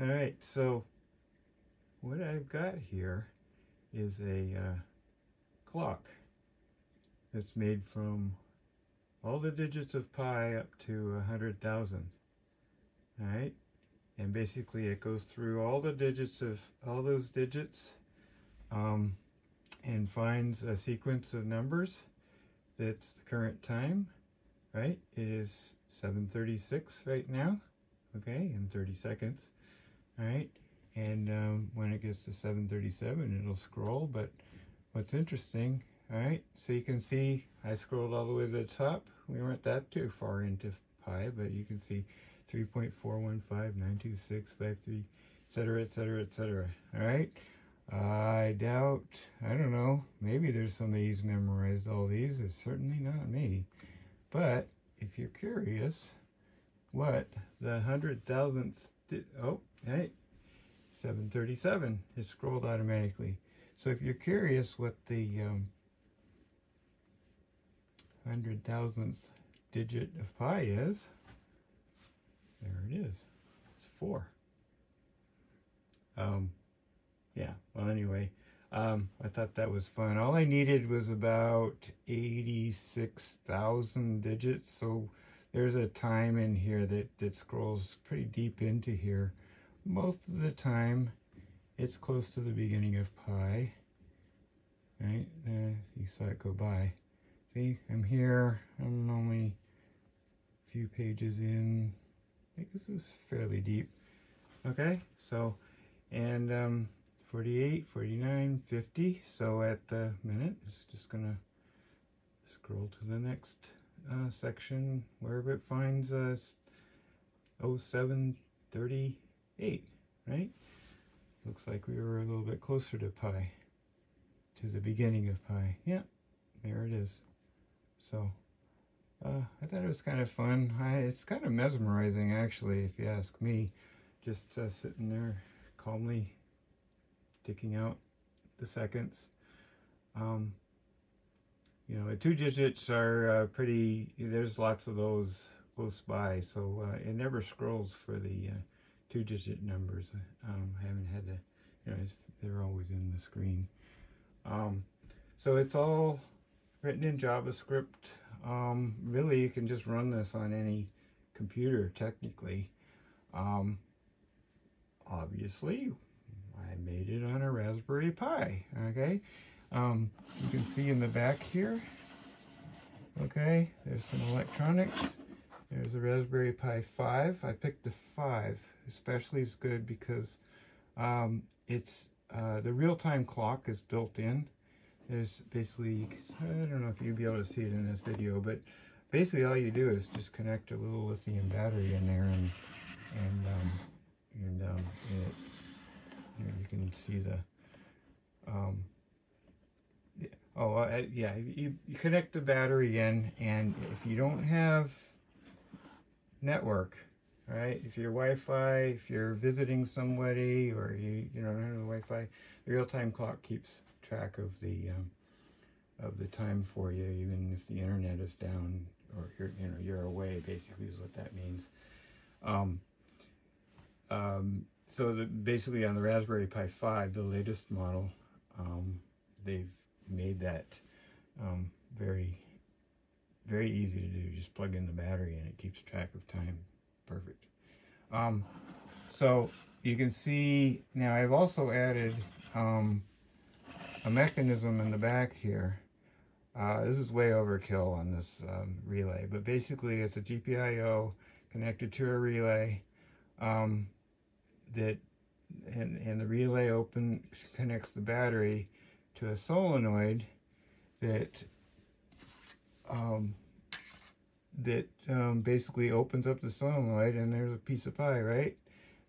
All right, so what I've got here is a uh, clock that's made from all the digits of pi up to a hundred thousand. All right, and basically it goes through all the digits of all those digits um, and finds a sequence of numbers that's the current time. Right, it is 7:36 right now. Okay, in 30 seconds. All right, and um, when it gets to 737 it'll scroll. But what's interesting all right? So you can see I scrolled all the way to the top. We weren't that too far into pi but you can see 3.415.92653 etc etc etc all right? I doubt I don't know maybe there's somebody who's memorized all these. It's certainly not me. But if you're curious what the hundred thousandth did oh hey 737 is scrolled automatically. So if you're curious what the um, hundred thousandth digit of pi is, there it is. It's four. Um, yeah, well anyway, um, I thought that was fun. All I needed was about 86,000 digits, so there's a time in here that, that scrolls pretty deep into here. Most of the time it's close to the beginning of pi. Right? Uh, you saw it go by. See I'm here. I'm only a few pages in. I think this is fairly deep. Okay so and um, 48 49 50 so at the minute it's just gonna scroll to the next uh, section wherever it finds us uh, 07 30 8, right? Looks like we were a little bit closer to pi, to the beginning of pi. Yeah, there it is. So, uh, I thought it was kind of fun. I, it's kind of mesmerizing, actually, if you ask me. Just uh, sitting there calmly ticking out the seconds. Um, you know, two digits are uh, pretty, there's lots of those close by, so uh, it never scrolls for the uh, two-digit numbers. Um, I haven't had to, you know, they're always in the screen. Um, so it's all written in JavaScript. Um, really, you can just run this on any computer, technically. Um, obviously, I made it on a Raspberry Pi, okay? Um, you can see in the back here, okay, there's some electronics. There's a Raspberry Pi 5. I picked the 5 especially is good because um, it's uh, the real-time clock is built in. There's basically, I don't know if you'll be able to see it in this video, but basically all you do is just connect a little lithium battery in there and and um, and um, it, you, know, you can see the um, oh uh, yeah you, you connect the battery in and if you don't have network right? If you're Wi-Fi, if you're visiting somebody, or you you know don't have Wi-Fi, the real-time clock keeps track of the um, of the time for you, even if the internet is down or you're you know you're away. Basically, is what that means. Um, um, so the, basically, on the Raspberry Pi 5, the latest model, um, they've made that um, very very easy to do. Just plug in the battery and it keeps track of time perfect. Um, so you can see now I've also added um, a mechanism in the back here. Uh, this is way overkill on this um, relay, but basically it's a GPIO connected to a relay um, that and, and the relay open connects the battery to a solenoid that um, that um, basically opens up the solenoid and there's a piece of pie, right?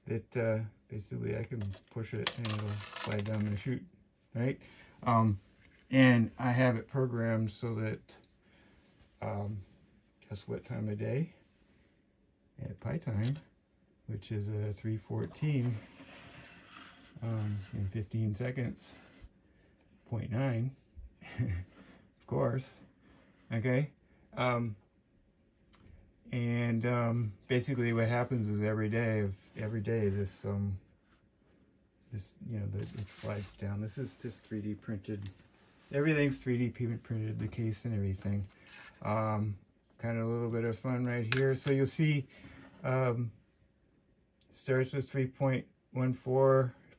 That uh, basically I can push it and it'll slide down the chute, right? Um, and I have it programmed so that, um, guess what time of day? At pie time, which is a 314 um, in 15 seconds, 0.9, of course, okay? Um, And um, basically what happens is every day of every day this um, this you know the, it slides down. This is just 3D printed. Everything's 3D printed, the case and everything. Um, kind of a little bit of fun right here. So you'll see um, starts with 3.14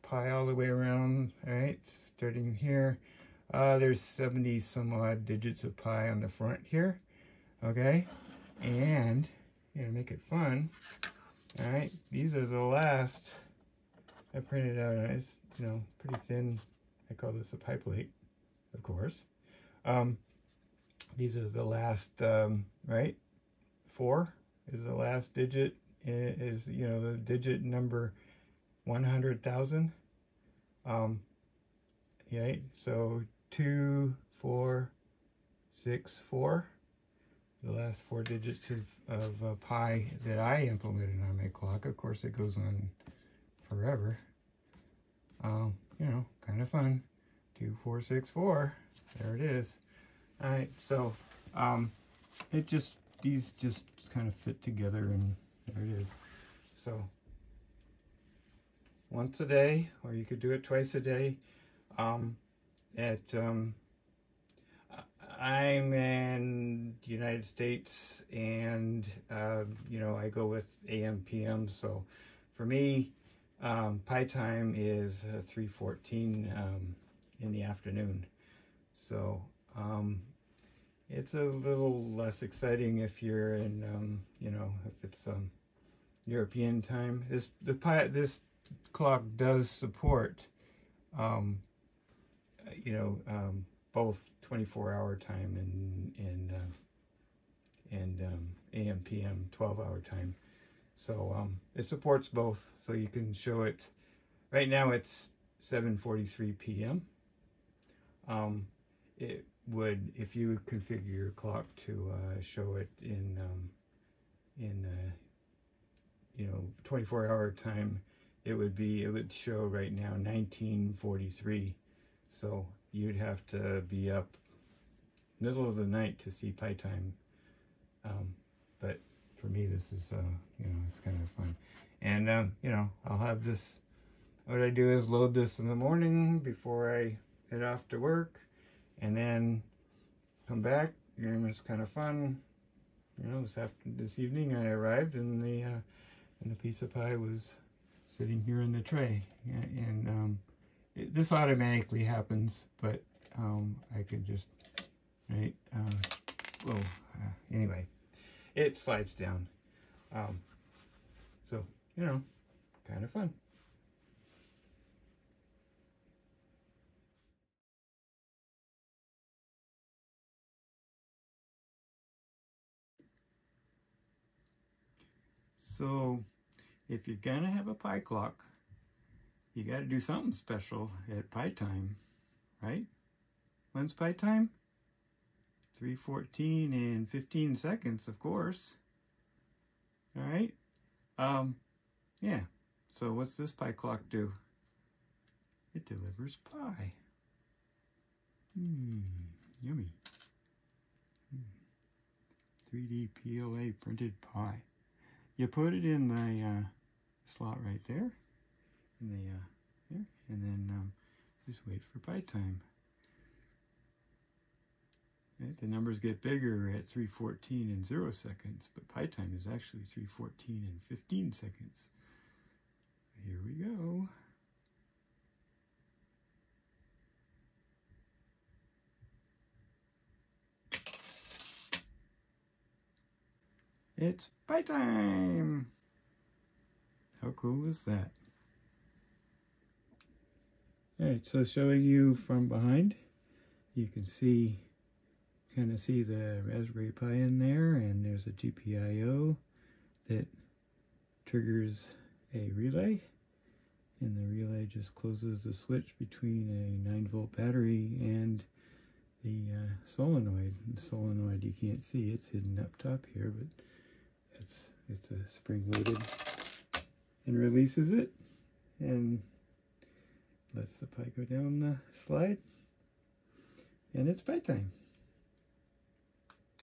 pi all the way around, right? Starting here. Uh, there's 70 some odd digits of pi on the front here, okay? And, you know, make it fun, all right? These are the last, I printed out, it's, you know, pretty thin. I call this a pi plate, of course. Um, these are the last, um, right? Four is the last digit, is, you know, the digit number 100,000. Um? So two, four, six, four. The last four digits of, of uh, pi that I implemented on my clock. Of course, it goes on forever. Um, you know, kind of fun. Two, four, six, four. There it is. All right, so um, it just, these just kind of fit together and there it is. So once a day, or you could do it twice a day. Um, at, um, I'm in the United States and, uh, you know, I go with AM, PM. So for me, um, pi time is uh, 3.14 um, in the afternoon. So um, it's a little less exciting if you're in, um, you know, if it's um, European time. This the pi this clock does support, um, you know, um, both 24 hour time and and uh, and um, AM PM 12 hour time. So um, it supports both. So you can show it. Right now it's 7:43 p.m. Um, it would if you configure your clock to uh, show it in um, in uh, you know 24 hour time it would be it would show right now 1943 so you'd have to be up middle of the night to see pie time. Um, but for me this is uh, you know it's kind of fun. And um, you know I'll have this what I do is load this in the morning before I head off to work and then come back. And it's kind of fun. You know this after this evening I arrived and the uh, and the piece of pie was sitting here in the tray. And, um, it, this automatically happens, but um, I could just, right, uh, uh, anyway, it slides down. Um, so, you know, kind of fun. So if you're gonna have a pie clock, you gotta do something special at pie time, right? When's pie time? 314 and 15 seconds, of course. All right. Um, yeah. So what's this pie clock do? It delivers pie. Mmm, yummy. 3D PLA printed pie. You put it in the uh, slot right there, in the uh, there, and then um, just wait for pi time. The numbers get bigger at 314 and 0 seconds, but pi time is actually 314 and 15 seconds. Here we go. It's pi time! How cool is that? Alright, so showing you from behind, you can see, kind of see the Raspberry Pi in there, and there's a GPIO that triggers a relay, and the relay just closes the switch between a 9 volt battery and the uh, solenoid. The solenoid you can't see, it's hidden up top here, but it's it's a spring loaded and releases it and lets the pie go down the slide and it's pi time.